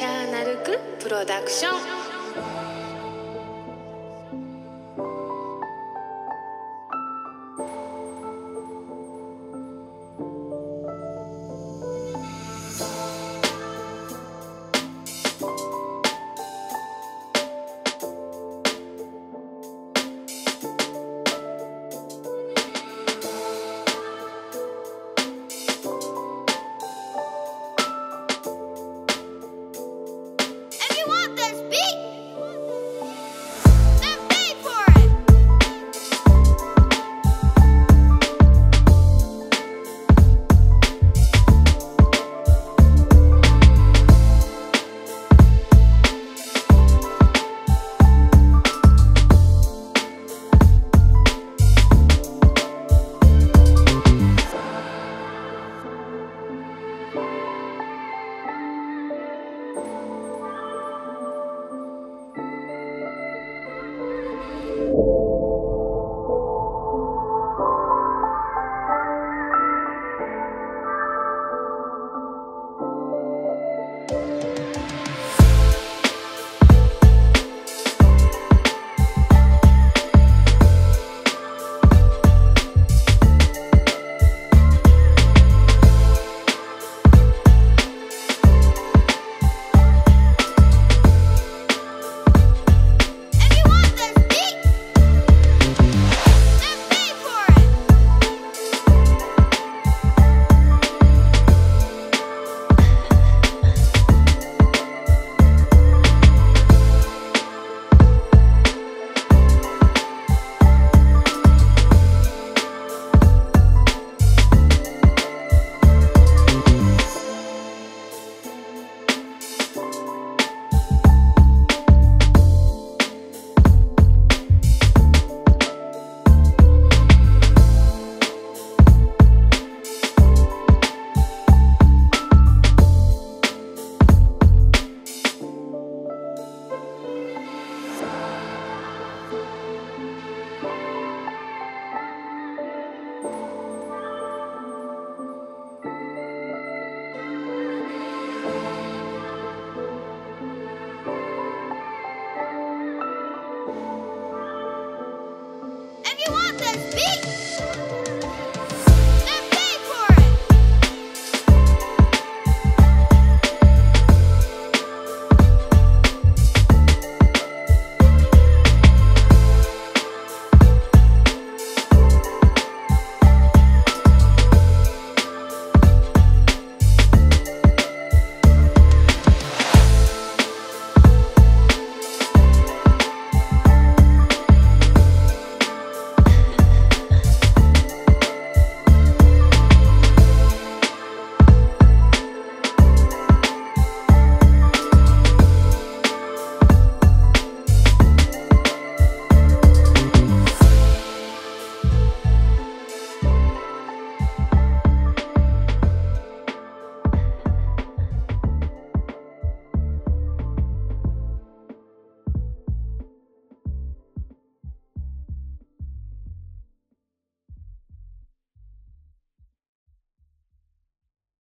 チャーナルクプロダクション。Bye.